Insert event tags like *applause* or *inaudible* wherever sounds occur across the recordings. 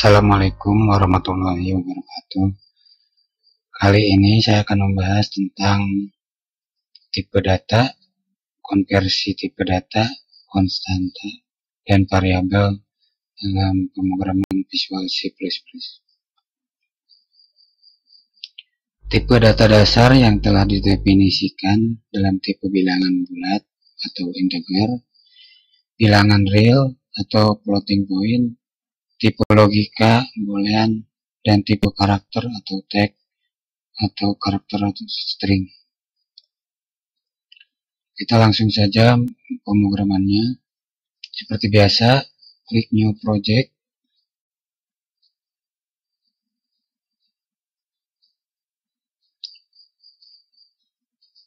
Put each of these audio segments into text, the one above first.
Assalamualaikum warahmatullahi wabarakatuh. Kali ini saya akan membahas tentang tipe data, konversi tipe data, konstanta, dan variabel dalam pemrograman Visual C++. Tipe data dasar yang telah didefinisikan dalam tipe bilangan bulat atau integer, bilangan real atau floating point, tipe logika, boolean, dan tipe karakter atau tag atau karakter atau string. Kita langsung saja pemrogramannya. Seperti biasa, klik new project.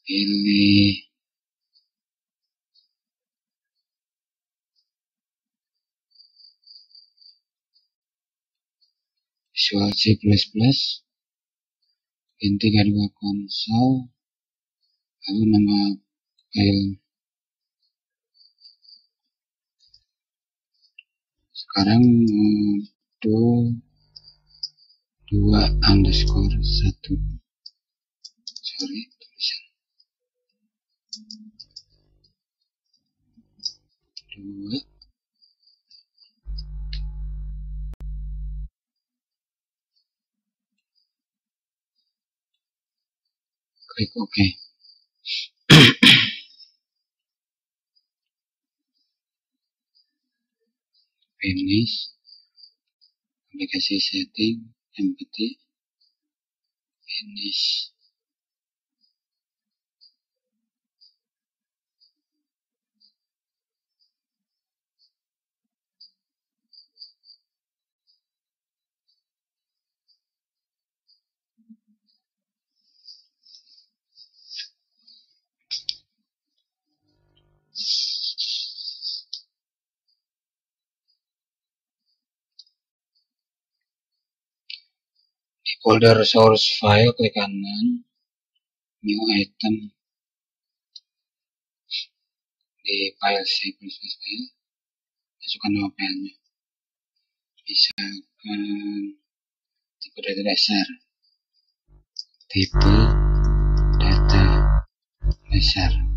Pilih Visual C++ Win32 konsol. Lalu nama file. Sekarang modul 2 underscore 1 sorry tulisan. 2 klik OK. Finish. Aplikasi setting, empty. Finish. Di folder source file klik kanan, new item di file C++ masukkan nama filenya. Misalkan tipe data dasar, tipe data dasar.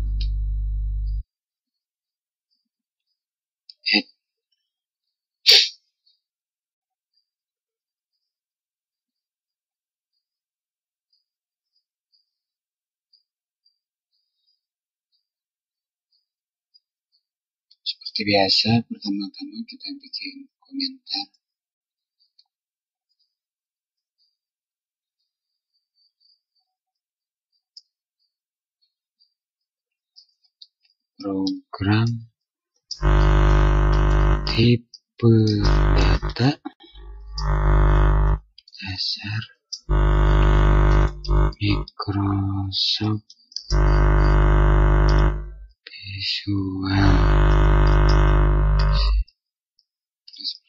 Seperti biasa, pertama-tama kita bikin komentar. Program tipe data dasar Microsoft Visual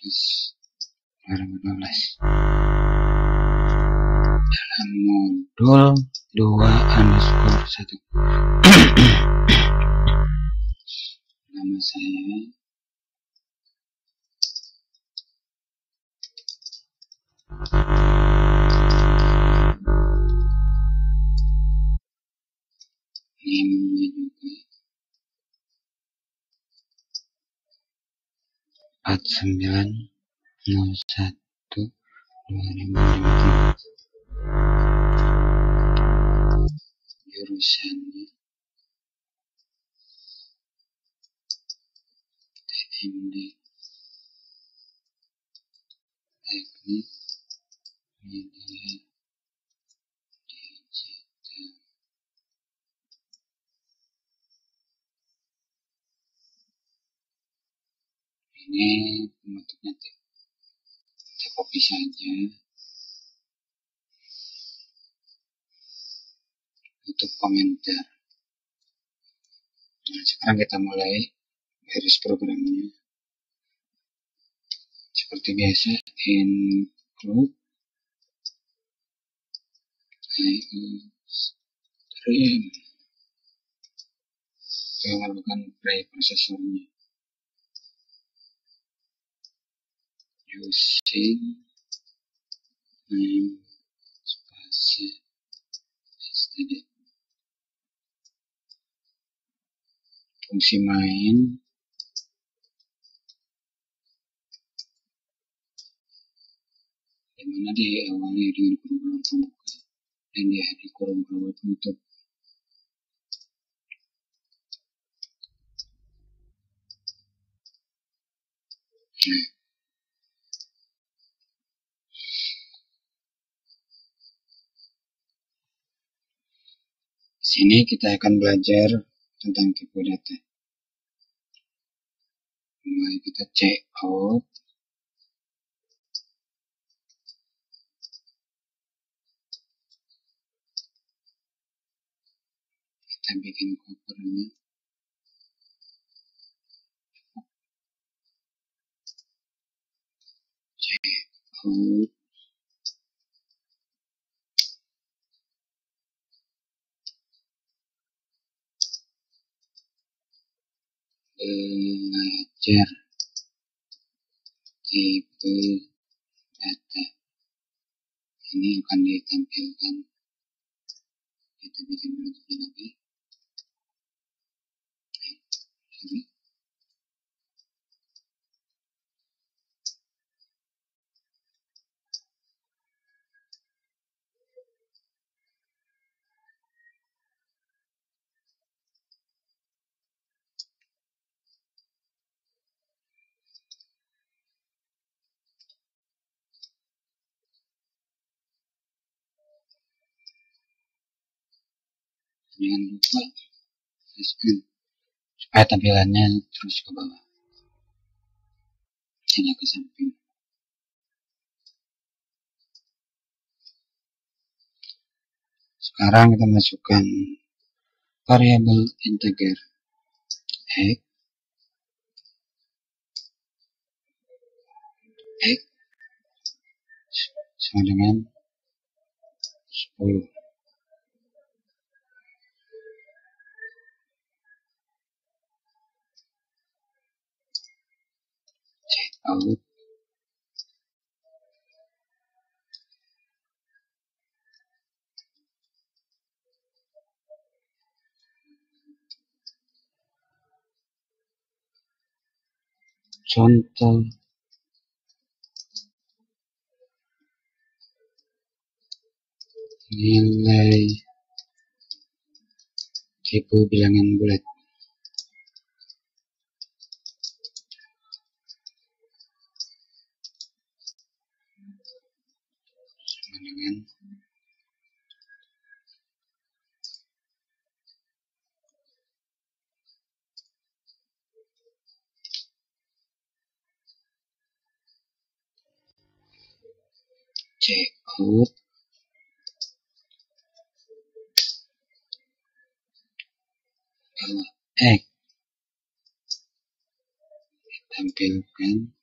plus 2012 dalam modul 2 underscore 1 *clears throat* nama saya sembilan nol satu dua lima lima. Jurusannya? TMD teknik saja untuk komentar nah sekarang kita mulai garis programnya. Seperti biasa include. Stream kita melakukan preprosesornya using std fungsi main. Di mana diawali dengan kurung pembuka dan diakhiri kurung penutup. Nah sini kita akan belajar tentang tipe data. Mulai kita check out. Kita bikin covernya. Check out. Belajar tipe data ini akan ditampilkan. Kita bikin bentuknya nanti jangan lupa screen supaya tampilannya terus ke bawah. Sini ke samping. Sekarang kita masukkan variabel integer. X. X. Sama dengan 10 contoh. Nilai. Tipe bilangan bulat dengan check out kalau X ditampilkan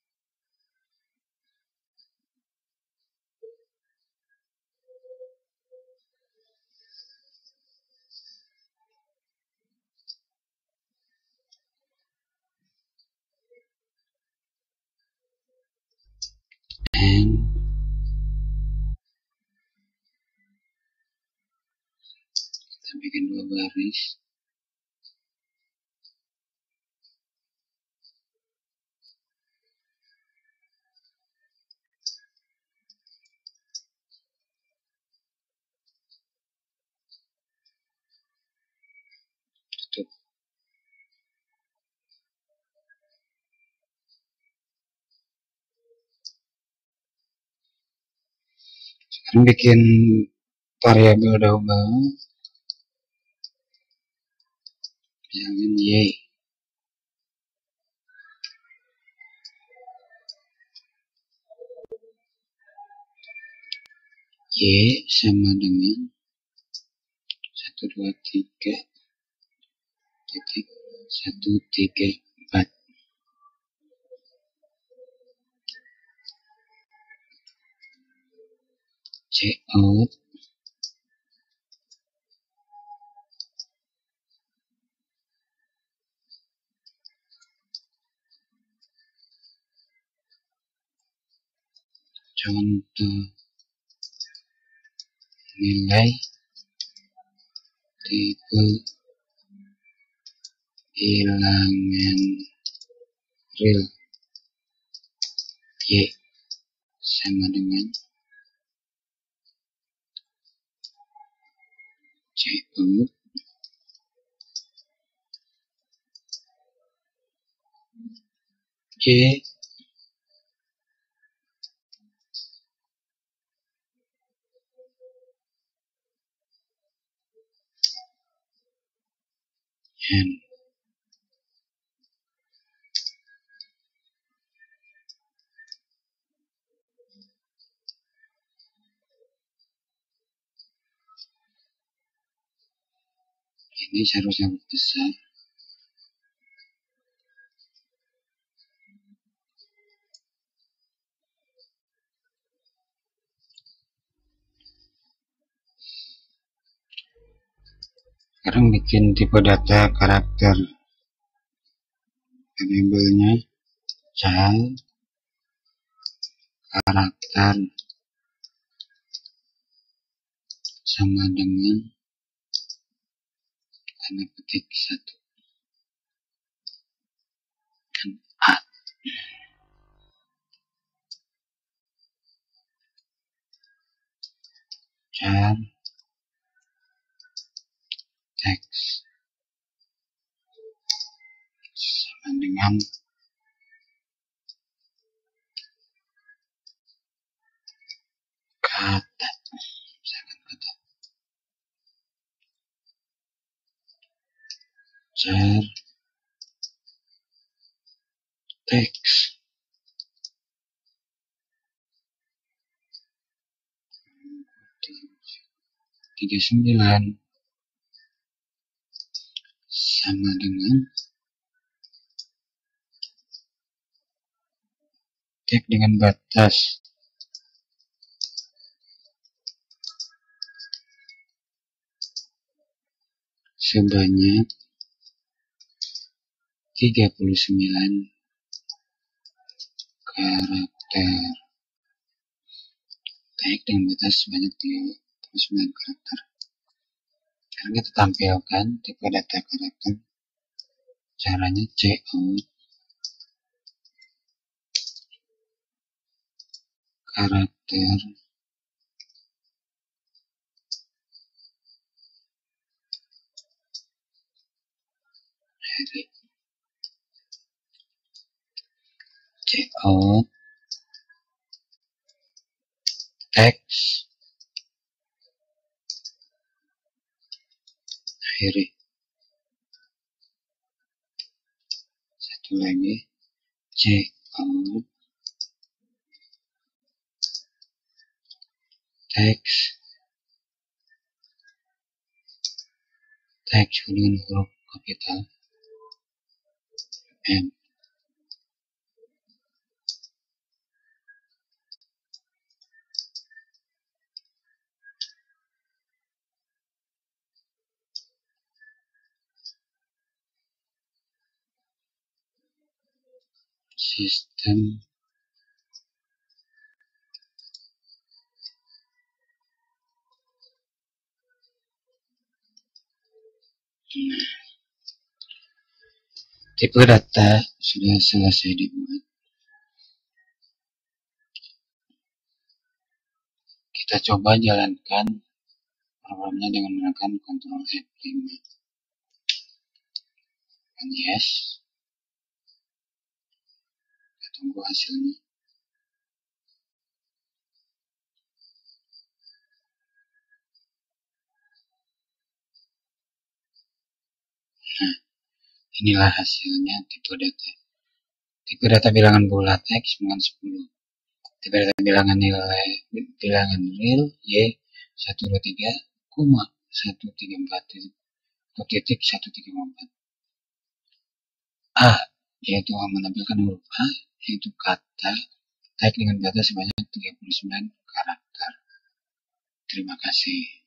baris. Bikin variabel double jangan y y sama dengan satu dua tiga. Titik satu tiga empat. Check out contoh nilai tipe bilangan real y sama dengan cu y n ini seharusnya besar sekarang bikin tipe data karakter. Variabelnya child karakter. Sama dengan tanda petik satu. Dan a teks sama dengan kata misalkan kata char teks tiga sembilan sama dengan tag dengan batas. Sebanyak 39 karakter. Tag dengan batas sebanyak 39 karakter kita tampilkan tipe data karakter caranya cout karakter. Cout teks akhiri satu lagi. Cout teks. Teks dengan huruf kapital. M sistem tipe data sudah selesai dibuat. Kita coba jalankan programnya dengan menekan Ctrl F5 dan yes tunggu hasilnya. Nah inilah hasilnya tipe data. Tipe data bilangan bulat X dengan 10 tipe data bilangan nilai bilangan real Y 123, koma 134 titik 134 A yaitu menampilkan huruf A yaitu kata tag dengan data sebanyak 39 karakter. Terima kasih